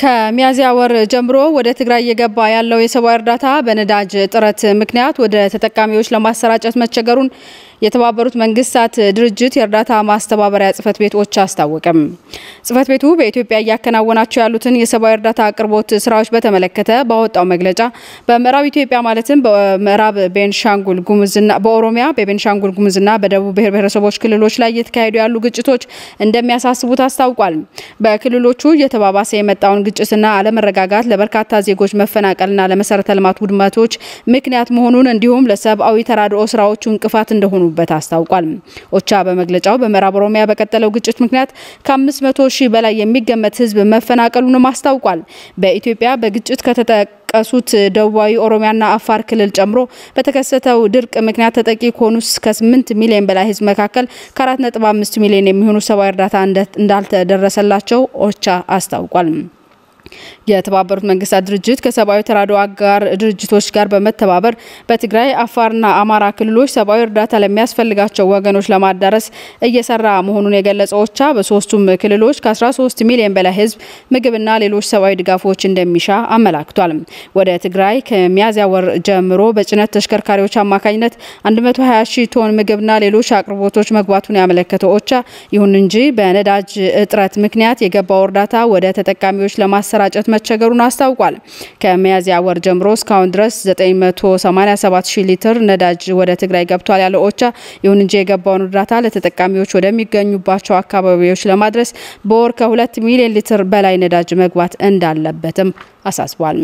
ከሚያዝያ ወር ጀምሮ ወደ ትግራይ እየገባ ያለው የሰብአዊ እርዳታ በነዳጅ እጥረት ምክንያት ወደ ተጠቃሚዎች ለማሰራጨት መቸገሩን የተባበሩት መንግስታት ድርጅት የእርዳታ ማስተባበሪያ ጽህፈት ኦቻ አስታወቀም። ጽህፈት ቤቱ በኢትዮጵያ እያከናወናቸው ያሉትን የሰብአዊ እርዳታ አቅርቦት ስራዎች በተመለከተ ባወጣው መግለጫ በምዕራብ ኢትዮጵያ ማለትም በምዕራብ ቤንሻንጉል ጉሙዝና በኦሮሚያ በቤንሻንጉል ጉሙዝና በደቡብ ብሔር ብሔረሰቦች ክልሎች ላይ እየተካሄዱ ያሉ ግጭቶች እንደሚያሳስቡት አስታውቋል። በክልሎቹ እየተባባሰ የመጣውን ግጭትና አለመረጋጋት ለበርካታ ዜጎች መፈናቀልና ለመሰረተ ልማት ውድመቶች ምክንያት መሆኑን እንዲሁም ለሰብአዊ ተራድኦ ስራዎቹ እንቅፋት እንደሆኑ በት አስታውቋል። ኦቻ በመግለጫው በምዕራብ ኦሮሚያ በቀጠለው ግጭት ምክንያት ከ500 ሺህ በላይ የሚገመት ህዝብ መፈናቀሉንም አስታውቋል። በኢትዮጵያ በግጭት ከተጠቀሱት ደቡባዊ ኦሮሚያና አፋር ክልል ጨምሮ በተከሰተው ድርቅ ምክንያት ተጠቂ ከሆኑ ከ8 ሚሊዮን በላይ ህዝብ መካከል ከ4.5 ሚሊዮን የሚሆኑ ሰብአዊ እርዳታ እንዳልተደረሰላቸው ኦቻ አስታውቋል። የተባበሩት መንግስታት ድርጅት ከሰብአዊ ተራድኦ አጋር ድርጅቶች ጋር በመተባበር በትግራይ አፋርና አማራ ክልሎች ሰብአዊ እርዳታ ለሚያስፈልጋቸው ወገኖች ለማዳረስ እየሰራ መሆኑን የገለጸው ኦቻ በሶስቱም ክልሎች ከ13 ሚሊዮን በላይ ህዝብ ምግብና ሌሎች ሰብአዊ ድጋፎች እንደሚሻ አመላክቷል። ወደ ትግራይ ከሚያዝያ ወር ጀምሮ በጭነት ተሽከርካሪዎች አማካኝነት 120 ሺህ ቶን ምግብና ሌሎች አቅርቦቶች መግባቱን ያመለከተው ኦቻ ይሁን እንጂ በነዳጅ እጥረት ምክንያት የገባው እርዳታ ወደ ተጠቃሚዎች ለማሰራጨት መቸገሩን አስታውቋል። ከሚያዝያ ወር ጀምሮ እስካሁን ድረስ 987 ሺህ ሊትር ነዳጅ ወደ ትግራይ ገብቷል ያለው ኦቻ ይሁን እንጂ የገባውን እርዳታ ለተጠቃሚዎች ወደሚገኙባቸው አካባቢዎች ለማድረስ በወር ከሁለት ሚሊዮን ሊትር በላይ ነዳጅ መግባት እንዳለበትም አሳስቧል።